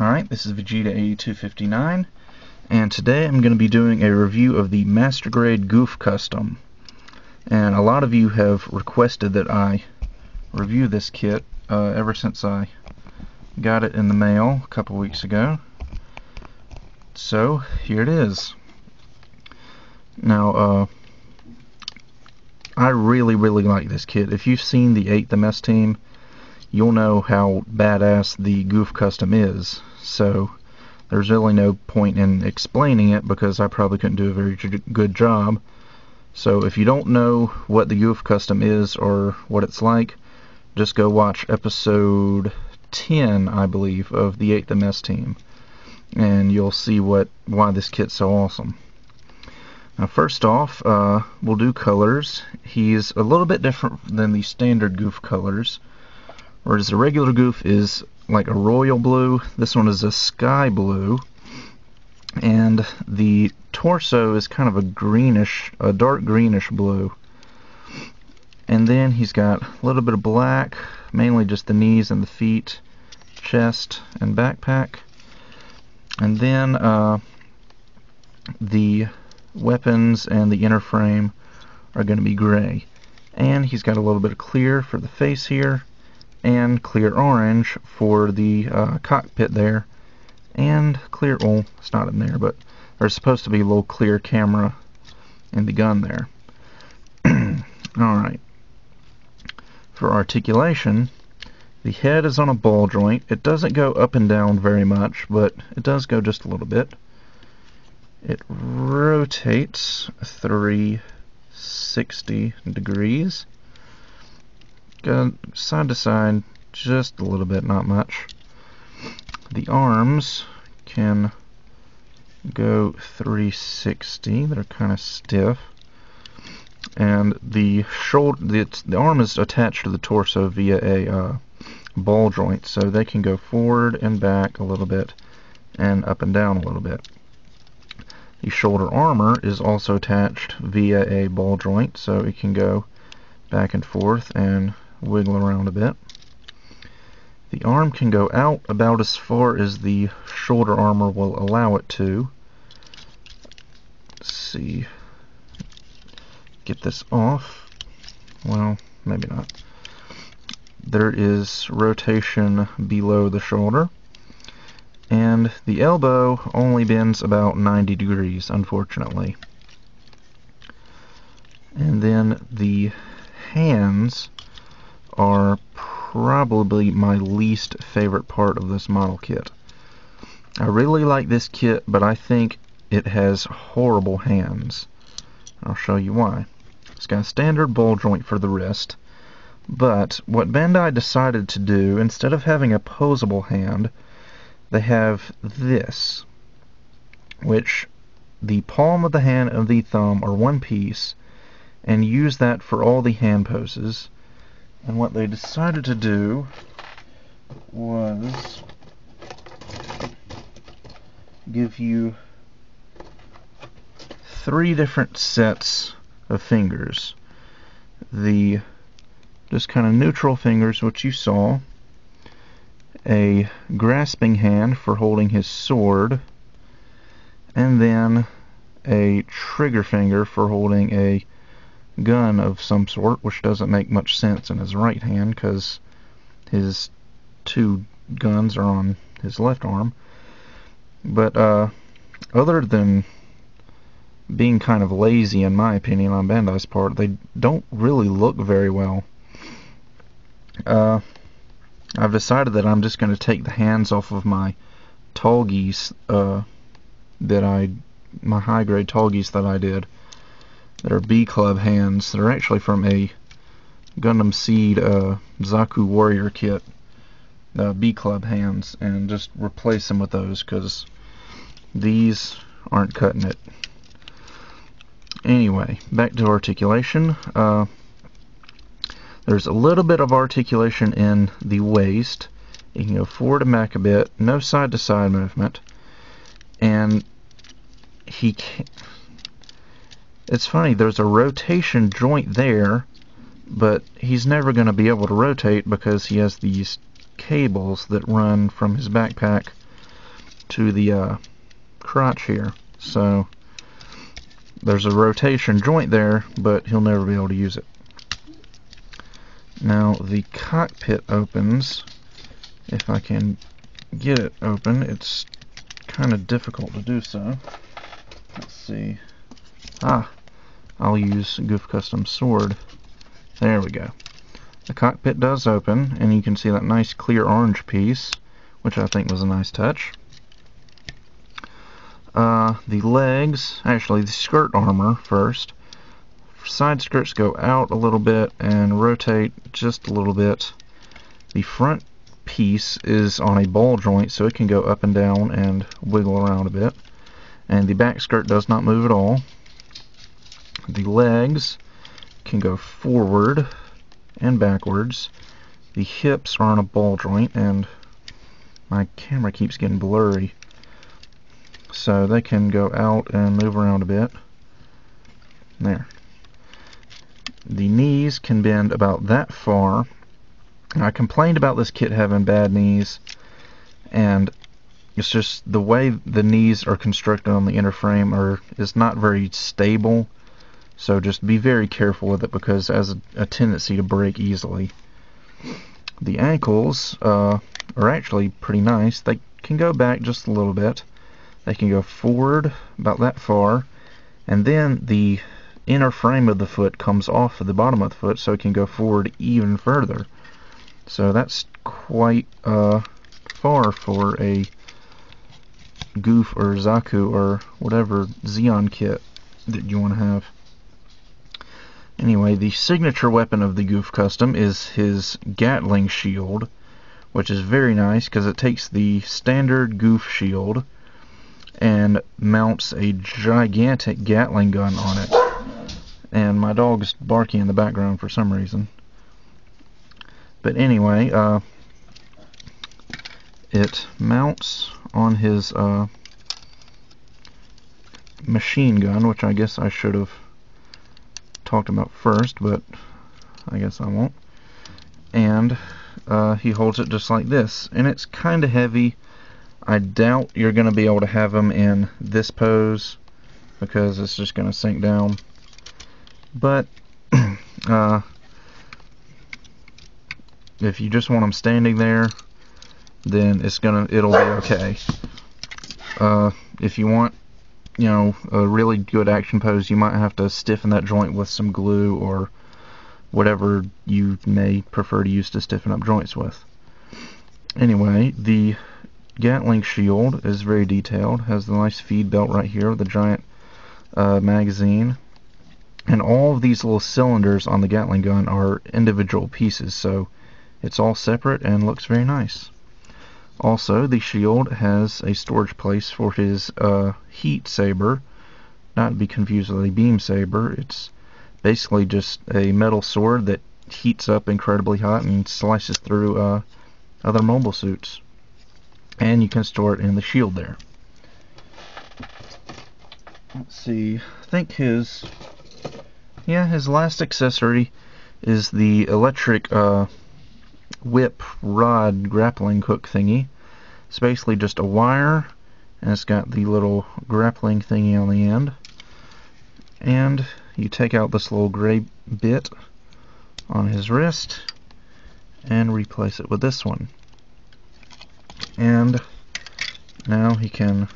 Alright, this is Vegeta8259 and today I'm going to be doing a review of the Master Grade Gouf Custom. And a lot of you have requested that I review this kit uh, ever since I got it in the mail a couple weeks ago. So, here it is. Now, uh, I really, really like this kit. If you've seen the 8th MS team, you'll know how badass the Gouf Custom is so there's really no point in explaining it because I probably couldn't do a very good job. So if you don't know what the Gouf Custom is or what it's like, just go watch episode 10, I believe, of the 8th MS team. And you'll see what why this kit's so awesome. Now first off, uh, we'll do colors. He's a little bit different than the standard Gouf colors. Whereas the regular Gouf is like a royal blue. This one is a sky blue. And the torso is kind of a greenish, a dark greenish blue. And then he's got a little bit of black, mainly just the knees and the feet, chest, and backpack. And then uh, the weapons and the inner frame are going to be gray. And he's got a little bit of clear for the face here and clear orange for the uh, cockpit there. And clear, well it's not in there but there's supposed to be a little clear camera in the gun there. Alright for articulation the head is on a ball joint. It doesn't go up and down very much but it does go just a little bit. It rotates 360 degrees Go side to side just a little bit, not much. The arms can go 360. They're kind of stiff. And the shoulder, the, the arm is attached to the torso via a uh, ball joint, so they can go forward and back a little bit and up and down a little bit. The shoulder armor is also attached via a ball joint, so it can go back and forth and wiggle around a bit. The arm can go out about as far as the shoulder armor will allow it to. Let's see. Get this off. Well, maybe not. There is rotation below the shoulder. And the elbow only bends about 90 degrees, unfortunately. And then the hands are probably my least favorite part of this model kit. I really like this kit, but I think it has horrible hands. I'll show you why. It's got a standard ball joint for the wrist, but what Bandai decided to do, instead of having a posable hand, they have this, which the palm of the hand and the thumb are one piece, and use that for all the hand poses, and what they decided to do was give you three different sets of fingers. The just kind of neutral fingers, which you saw, a grasping hand for holding his sword, and then a trigger finger for holding a gun of some sort, which doesn't make much sense in his right hand because his two guns are on his left arm. But uh, other than being kind of lazy, in my opinion, on Bandai's part, they don't really look very well. Uh, I've decided that I'm just going to take the hands off of my Tallgeese uh, that I, my high grade Tallgeese that I did that are B Club hands that are actually from a Gundam Seed uh, Zaku Warrior kit. Uh, B Club hands and just replace them with those because these aren't cutting it. Anyway, back to articulation. Uh, there's a little bit of articulation in the waist. You can go forward and back a bit, no side to side movement. And he can it's funny, there's a rotation joint there, but he's never going to be able to rotate because he has these cables that run from his backpack to the uh, crotch here. So there's a rotation joint there, but he'll never be able to use it. Now the cockpit opens. If I can get it open, it's kind of difficult to do so. Let's see. Ah, I'll use Gouf Custom Sword. There we go. The cockpit does open, and you can see that nice clear orange piece, which I think was a nice touch. Uh, the legs, actually the skirt armor first. Side skirts go out a little bit and rotate just a little bit. The front piece is on a ball joint, so it can go up and down and wiggle around a bit. And the back skirt does not move at all. The legs can go forward and backwards. The hips are on a ball joint and my camera keeps getting blurry. So they can go out and move around a bit. There. The knees can bend about that far. I complained about this kit having bad knees and it's just the way the knees are constructed on the inner frame are is not very stable so just be very careful with it because it has a, a tendency to break easily. The ankles uh, are actually pretty nice. They can go back just a little bit. They can go forward about that far. And then the inner frame of the foot comes off of the bottom of the foot so it can go forward even further. So that's quite uh, far for a Gouf or Zaku or whatever Zeon kit that you want to have. Anyway, the signature weapon of the Gouf Custom is his Gatling shield, which is very nice because it takes the standard Gouf shield and mounts a gigantic Gatling gun on it. And my dog's barking in the background for some reason. But anyway, uh, it mounts on his uh, machine gun, which I guess I should have talked about first, but I guess I won't. And uh, he holds it just like this. And it's kind of heavy. I doubt you're going to be able to have him in this pose because it's just going to sink down. But uh, if you just want him standing there, then it's gonna it'll be okay. Uh, if you want you know, a really good action pose, you might have to stiffen that joint with some glue or whatever you may prefer to use to stiffen up joints with. Anyway, the Gatling shield is very detailed, has the nice feed belt right here with giant uh, magazine. And all of these little cylinders on the Gatling gun are individual pieces, so it's all separate and looks very nice. Also, the shield has a storage place for his uh, heat saber, not to be confused with a beam saber. It's basically just a metal sword that heats up incredibly hot and slices through uh, other mobile suits. And you can store it in the shield there. Let's see, I think his, yeah, his last accessory is the electric uh, whip rod grappling hook thingy. It's basically just a wire and it's got the little grappling thingy on the end. And you take out this little gray bit on his wrist and replace it with this one. And now he can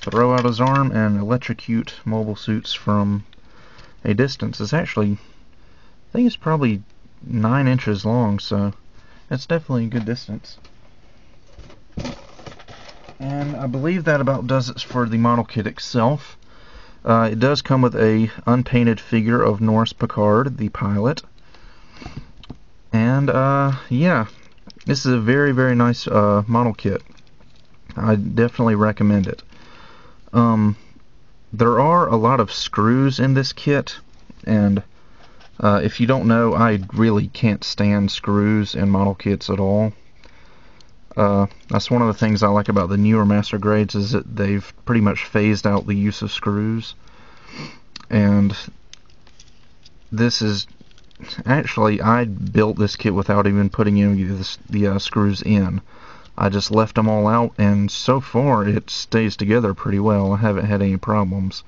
throw out his arm and electrocute mobile suits from a distance. It's actually I think it's probably 9 inches long, so that's definitely a good distance. And I believe that about does it for the model kit itself. Uh, it does come with a unpainted figure of Norris Packard, the pilot. And, uh, yeah, this is a very, very nice uh, model kit. I definitely recommend it. Um, there are a lot of screws in this kit, and uh, if you don't know, I really can't stand screws in model kits at all. Uh, that's one of the things I like about the newer Master Grades is that they've pretty much phased out the use of screws. And this is actually I built this kit without even putting any of the, the uh, screws in. I just left them all out and so far it stays together pretty well. I haven't had any problems.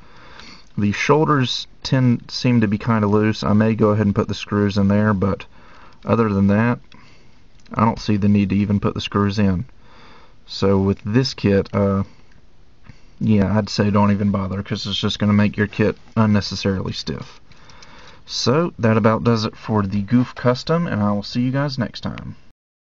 The shoulders tend seem to be kind of loose. I may go ahead and put the screws in there, but other than that, I don't see the need to even put the screws in. So with this kit, uh, yeah, I'd say don't even bother because it's just going to make your kit unnecessarily stiff. So that about does it for the Gouf Custom, and I will see you guys next time.